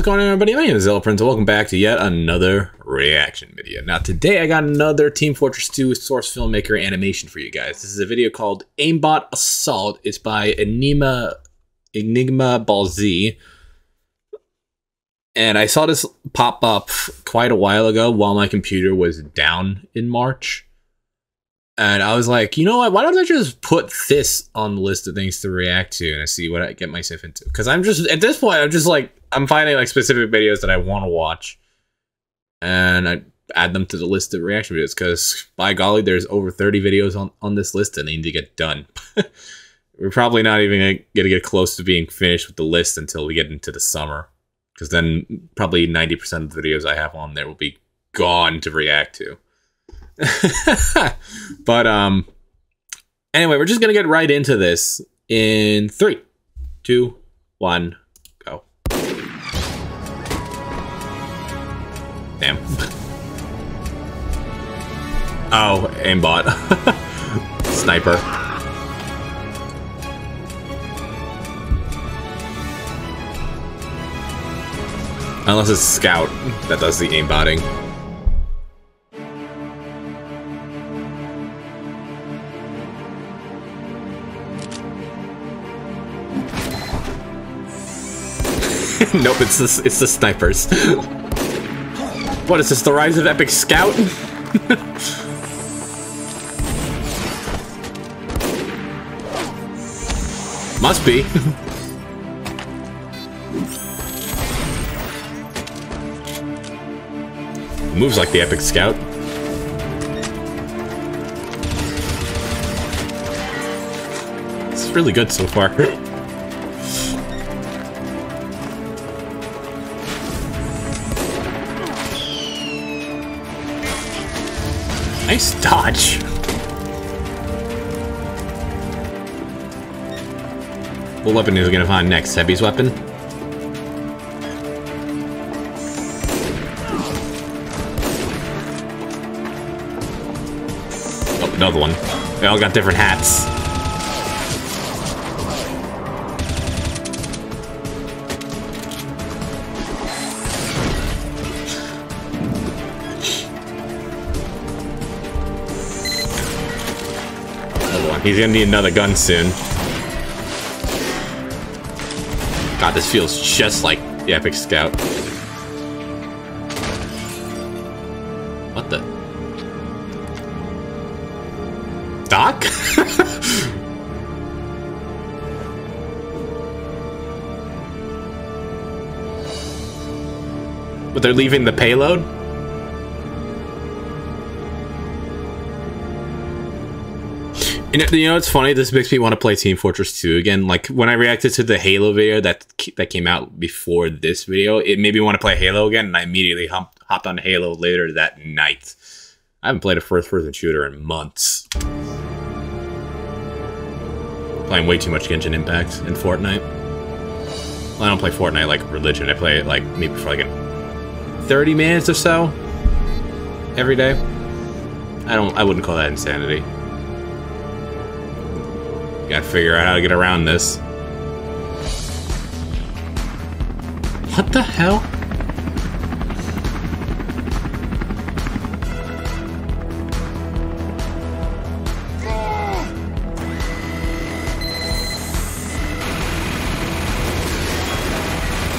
It going everybody? My name is ZealetPrince. Welcome back to yet another reaction video. Now today I got another Team Fortress 2 source filmmaker animation for you guys. This is a video called Aimbot Assault. It's by Enigma Enigmaballz. And I saw this pop up quite a while ago while my computer was down in March. And I was like, you know what? Why don't I just put this on the list of things to react to and I see what I get myself into? Because I'm just at this point, I'm just like I'm finding like specific videos that I want to watch, and I add them to the list of reaction videos. Because by golly, there's over 30 videos on on this list and that need to get done. We're probably not even gonna, gonna get close to being finished with the list until we get into the summer. Because then probably 90% of the videos I have on there will be gone to react to. but um anyway, we're just gonna get right into this in three, two, one, go. Damn. oh, aimbot. Sniper. Unless it's Scout that does the aimbotting. nope, it's the, it's the snipers. what is this, the rise of Epic Scout? Must be. Moves like the Epic Scout. It's really good so far. Nice dodge. What weapon is he gonna find next? Heavy's weapon? Oh, another one. They all got different hats. He's gonna need another gun soon. God, this feels just like the Epic Scout. What the? Doc? but they're leaving the payload? You know, it's funny. This makes me want to play Team Fortress 2 again. Like when I reacted to the Halo video that that came out before this video, it made me want to play Halo again, and I immediately hopped, hopped on Halo later that night. I haven't played a first-person shooter in months. Playing way too much Genshin Impact and Fortnite. Well, I don't play Fortnite like religion. I play it like maybe for like 30 minutes or so every day. I don't. I wouldn't call that insanity. Gotta figure out how to get around this. What the hell?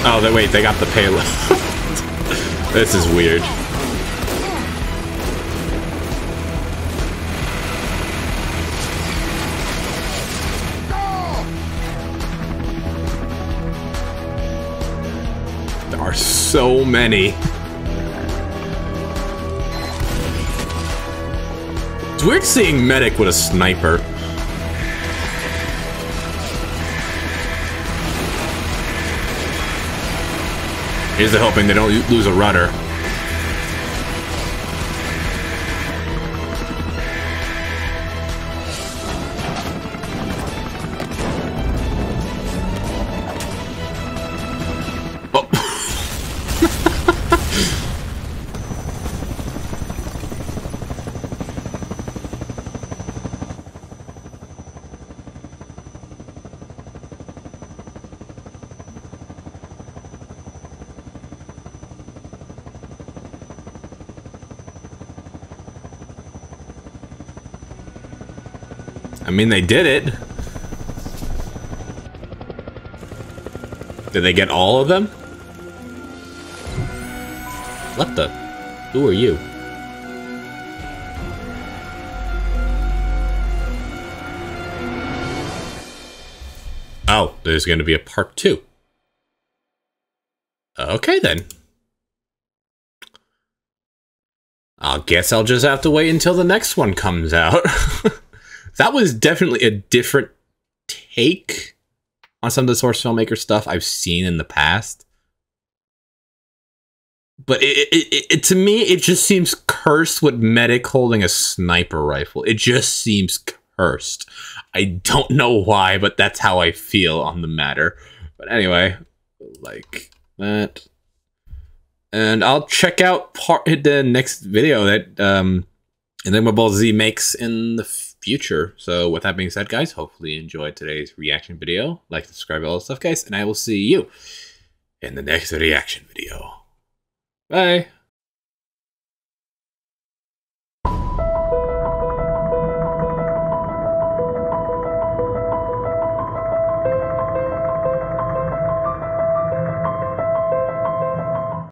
Oh, they wait, they got the payload. this is weird. Are so many. It's weird seeing Medic with a sniper. Here's the hoping they don't lose a rudder. I mean, they did it. Did they get all of them? What the? Who are you? Oh, there's going to be a part two. Okay, then. I guess I'll just have to wait until the next one comes out. that was definitely a different take on some of the source filmmaker stuff I've seen in the past. But it, it, it, to me, it just seems cursed with Medic holding a sniper rifle. It just seems cursed. I don't know why, but that's how I feel on the matter. But anyway, like that. And I'll check out part the next video that um Enigmaballz makes in the future. So with that being said, guys, hopefully you enjoyed today's reaction video. Like, subscribe, all that stuff, guys, and I will see you in the next reaction video. Bye.